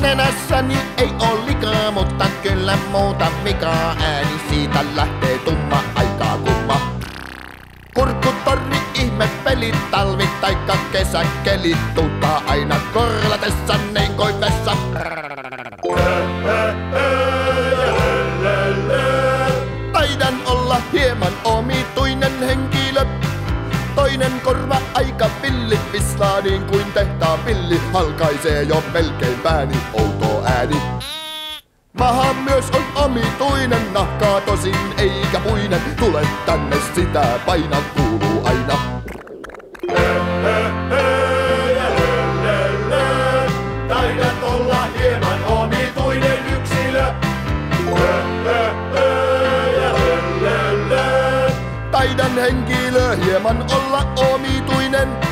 Nenässäni ei oo likaa, mutta kyllä muuta mikaa ääni siitä lähtee tumma aikaa kumma. Kurkkutorni ihme peli, talvi taikka kesäkeli, tuuttaa aina korlatessa Toinen korva aika villi, vislaa niin kuin tehtaan pilli, halkaisee jo melkein pääni, outo ääni. Maha myös on omituinen, nahkaa tosin eikä puinen, tule tänne sitä painan kuuluu aina. Taidat olla hieman omituinen yksilö. taidan henkilö hieman olla omituinen.